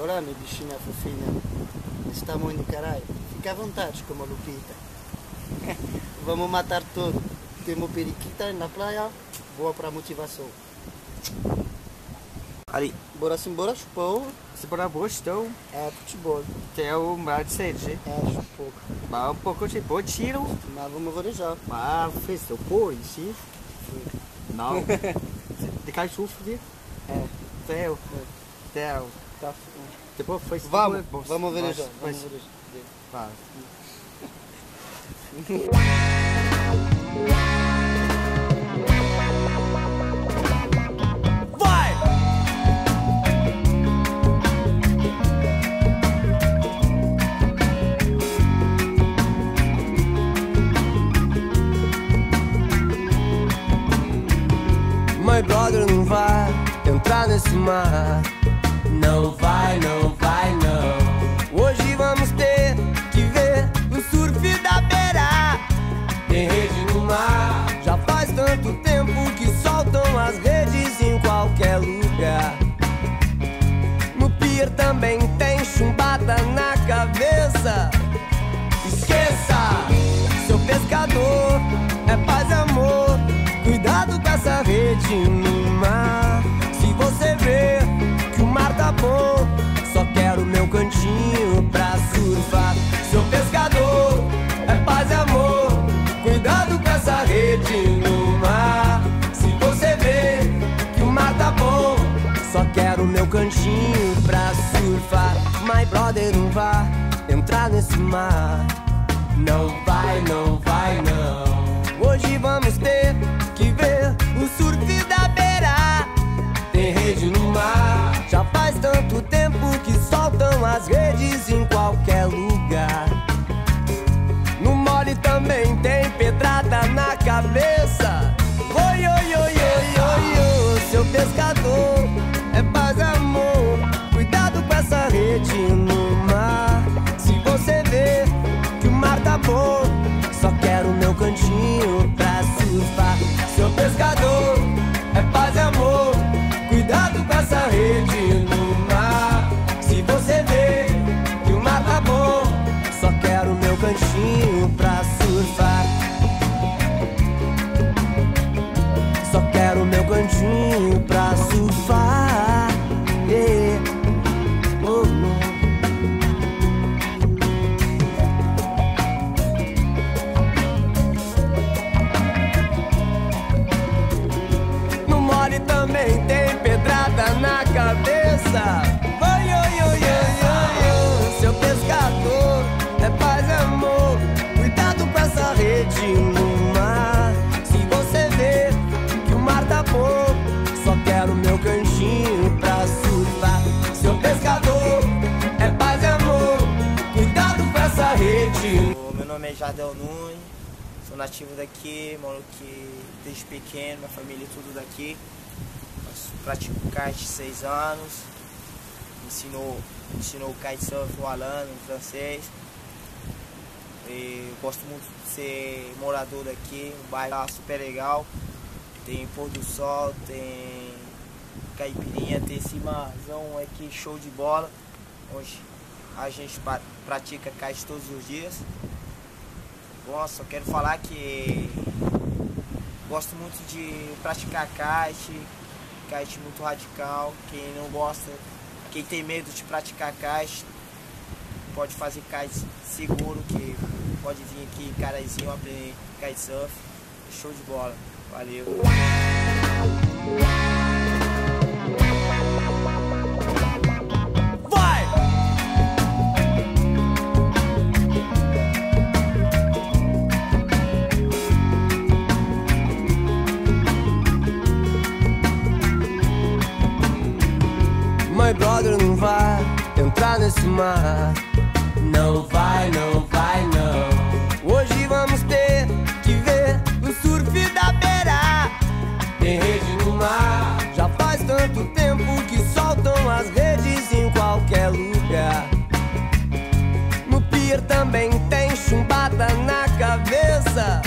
Olá, minha bichinha fofinha. Tamanho de caralho. Fica à vontade, como a Lupita. Vamos matar tudo. Temos periquita na praia. Boa pra motivação. Ali, Bora se embora, chupou. se bora boš to, É futebol. te u mrad seđe. É, chupou. Ma un poco ci può tiro, Mas vamos vorejar. ma festo poi, sì. No. De cai chufre, É, teo, teo. Tá. Depois foi Vamos, vamos verejar. Vai, Vamos verejar. vai. Vai! My brother não vai entrar nesse mar. Não vai, não vai, não. Hoje vamos ter que ver o surf da beira. Tem rede no mar. Já faz tanto tempo pra surfar. My brother não vai entrar nesse mar. Não vai, não vai, não. Hoje vamos ter que ver o surf da beira. Tem rede no mar. Já faz tanto tempo que soltam as redes em qualquer lugar. No mole também tem pedrada na cabeça. Cantinho pra surfar. Nome é Jardel Nunes, sou nativo daqui, moro aqui desde pequeno, minha família é tudo daqui. Pratico kite seis anos, ensinou, ensinou kitesurf o Alan, em francês. E gosto muito de ser morador daqui, um bairro super legal. Tem pôr do sol, tem caipirinha, tem esse marzão aqui show de bola. Hoje a gente pratica kite todos os dias. Bom, só quero falar que gosto muito de praticar kite, kite muito radical. Quem não gosta, quem tem medo de praticar kite, pode fazer kite seguro, que pode vir aqui carazinho aprender kitesurf. Show de bola. Valeu. My brother não vai entrar nesse mar. Não vai, não vai, não. Hoje vamos ter que ver o surf da beira. Tem rede no mar. Já faz tanto tempo que soltam as redes em qualquer lugar. No pier também tem chumbada na cabeça.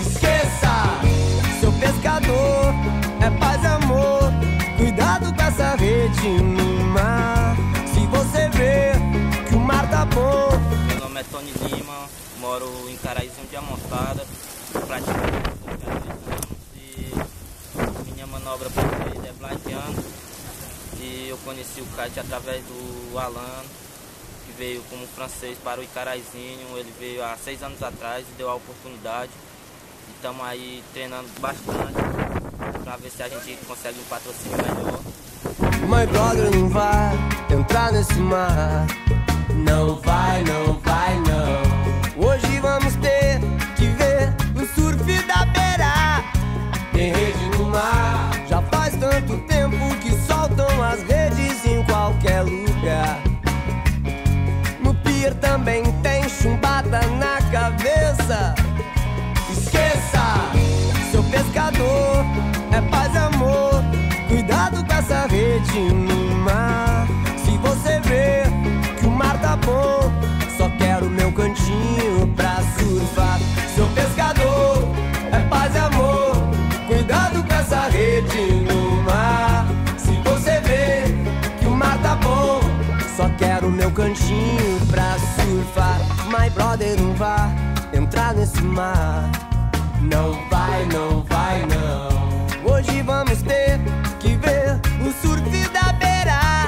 Esqueça, seu pescador rede no mar. Se você vê que o mar tá bom. Meu nome é Tony Lima, moro em Caraizinho de Amontada, é pratico e minha manobra preferida é blindiano. E eu conheci o kite através do Alan, que veio como francês para o Icaraizinho. Ele veio há seis anos atrás e deu a oportunidade. Estamos aí treinando bastante para ver se a gente consegue um patrocínio melhor. My brother não vai entrar nesse mar. Não vai, não vai, não. Hoje vamos ter que ver o surf da beira. Tem rede no mar. Já faz tanto tempo que soltam as redes em qualquer lugar. No pier também tem chumbada na cabeça. Esqueça, seu pescador é paz no mar. Se você vê que o mar tá bom, só quero meu cantinho pra surfar. Seu pescador é paz e amor. Cuidado com essa rede no mar. Se você vê que o mar tá bom, só quero meu cantinho pra surfar. My brother não vai entrar nesse mar. Não vai, não vai, não. Hoje vamos ter viver o surf da beira.